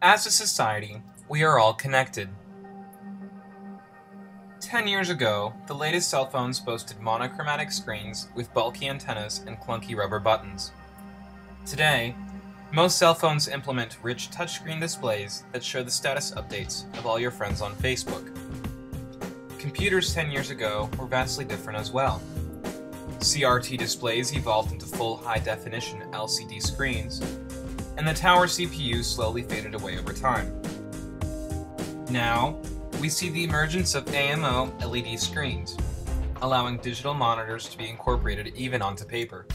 As a society, we are all connected. Ten years ago, the latest cell phones boasted monochromatic screens with bulky antennas and clunky rubber buttons. Today, most cell phones implement rich touchscreen displays that show the status updates of all your friends on Facebook. Computers 10 years ago were vastly different as well. CRT displays evolved into full high definition LCD screens, and the tower CPU slowly faded away over time. Now, we see the emergence of AMO LED screens, allowing digital monitors to be incorporated even onto paper.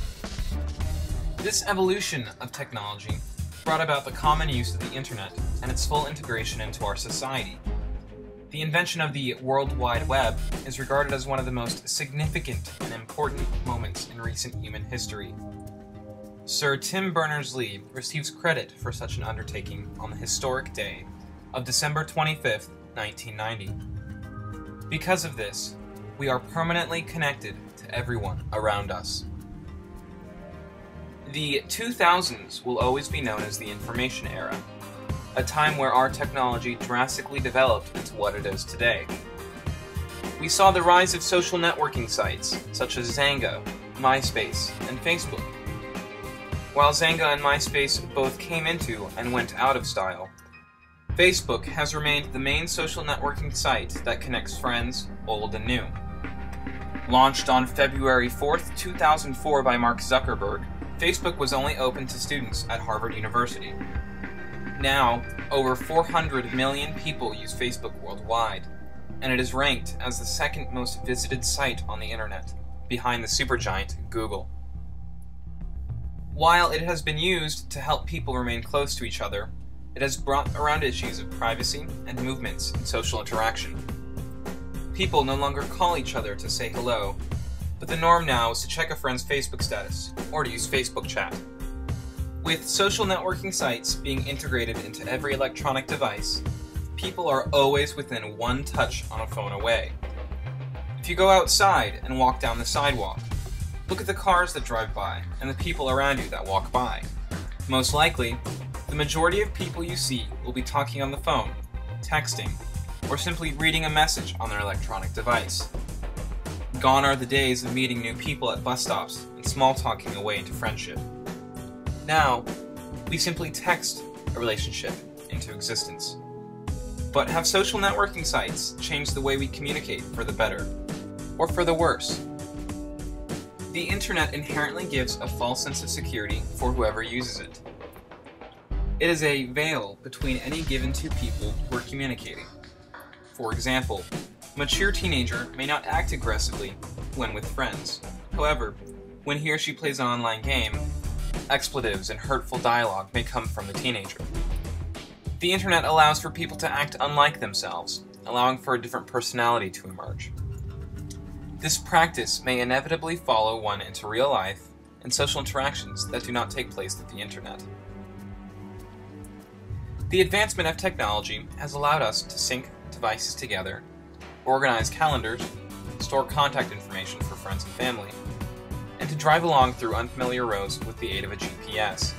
This evolution of technology brought about the common use of the internet and its full integration into our society. The invention of the World Wide Web is regarded as one of the most significant and important moments in recent human history. Sir Tim Berners-Lee receives credit for such an undertaking on the historic day of December 25, 1990. Because of this, we are permanently connected to everyone around us. The 2000s will always be known as the information era, a time where our technology drastically developed into what it is today. We saw the rise of social networking sites such as Xanga, MySpace, and Facebook. While Xanga and MySpace both came into and went out of style, Facebook has remained the main social networking site that connects friends, old and new. Launched on February 4th, 2004 by Mark Zuckerberg, Facebook was only open to students at Harvard University. Now, over 400 million people use Facebook worldwide, and it is ranked as the second most visited site on the internet, behind the supergiant Google. While it has been used to help people remain close to each other, it has brought around issues of privacy and movements in social interaction. People no longer call each other to say hello, but the norm now is to check a friend's Facebook status, or to use Facebook chat. With social networking sites being integrated into every electronic device, people are always within one touch on a phone away. If you go outside and walk down the sidewalk, look at the cars that drive by and the people around you that walk by. Most likely, the majority of people you see will be talking on the phone, texting, or simply reading a message on their electronic device. Gone are the days of meeting new people at bus stops and small talking away into friendship. Now, we simply text a relationship into existence. But have social networking sites changed the way we communicate for the better, or for the worse? The internet inherently gives a false sense of security for whoever uses it. It is a veil between any given two people who are communicating. For example, a mature teenager may not act aggressively when with friends. However, when he or she plays an online game, expletives and hurtful dialogue may come from the teenager. The internet allows for people to act unlike themselves, allowing for a different personality to emerge. This practice may inevitably follow one into real life and social interactions that do not take place at the internet. The advancement of technology has allowed us to sync devices together organize calendars, store contact information for friends and family, and to drive along through unfamiliar roads with the aid of a GPS.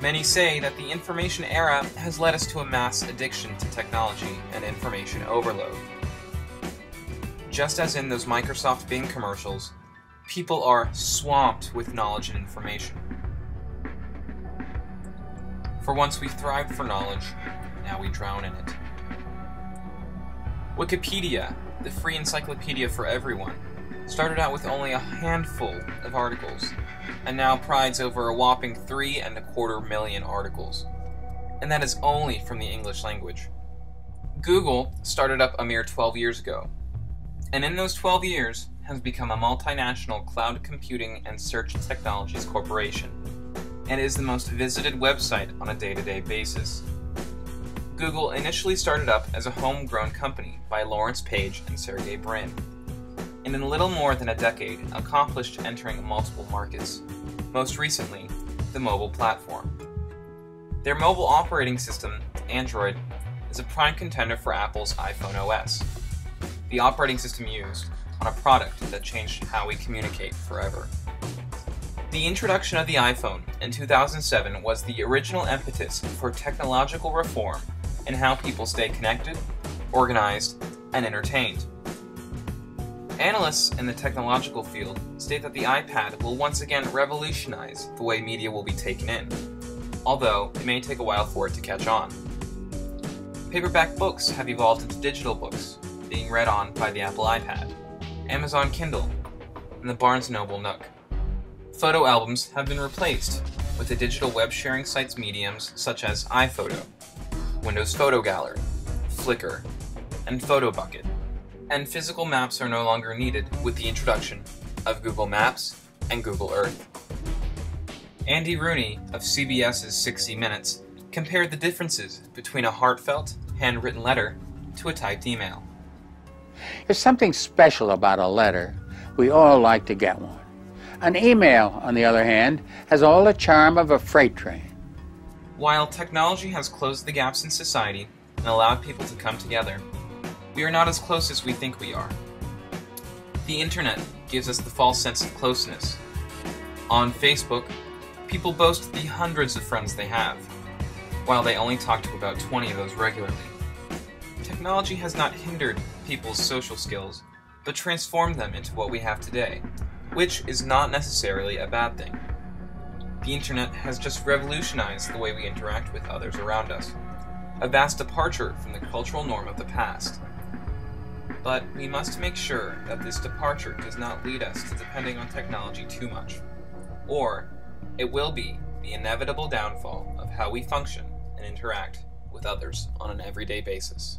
Many say that the information era has led us to a mass addiction to technology and information overload. Just as in those Microsoft Bing commercials, people are swamped with knowledge and information. For once we thrived for knowledge, now we drown in it. Wikipedia, the free encyclopedia for everyone, started out with only a handful of articles, and now prides over a whopping three and a quarter million articles. And that is only from the English language. Google started up a mere 12 years ago, and in those 12 years has become a multinational cloud computing and search technologies corporation, and is the most visited website on a day to day basis. Google initially started up as a homegrown company by Lawrence Page and Sergey Brin, and in little more than a decade accomplished entering multiple markets, most recently, the mobile platform. Their mobile operating system, Android, is a prime contender for Apple's iPhone OS, the operating system used on a product that changed how we communicate forever. The introduction of the iPhone in 2007 was the original impetus for technological reform in how people stay connected, organized, and entertained. Analysts in the technological field state that the iPad will once again revolutionize the way media will be taken in, although it may take a while for it to catch on. Paperback books have evolved into digital books, being read on by the Apple iPad, Amazon Kindle, and the Barnes Noble Nook. Photo albums have been replaced with the digital web sharing sites mediums such as iPhoto, Windows Photo Gallery, Flickr, and PhotoBucket. And physical maps are no longer needed with the introduction of Google Maps and Google Earth. Andy Rooney of CBS's 60 Minutes compared the differences between a heartfelt, handwritten letter to a typed email. There's something special about a letter. We all like to get one. An email, on the other hand, has all the charm of a freight train. While technology has closed the gaps in society and allowed people to come together, we are not as close as we think we are. The internet gives us the false sense of closeness. On Facebook, people boast the hundreds of friends they have, while they only talk to about 20 of those regularly. Technology has not hindered people's social skills, but transformed them into what we have today which is not necessarily a bad thing. The internet has just revolutionized the way we interact with others around us, a vast departure from the cultural norm of the past. But we must make sure that this departure does not lead us to depending on technology too much, or it will be the inevitable downfall of how we function and interact with others on an everyday basis.